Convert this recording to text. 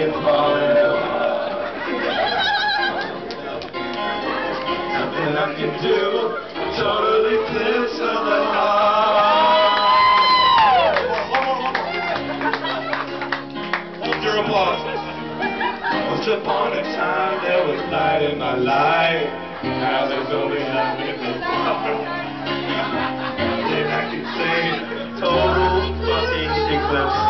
Nothing I can do total eclipse of the heart. Hold your applause. Once upon a time there was light in my life. Now there's only light in the dark. I can say. Total fucking eclipse.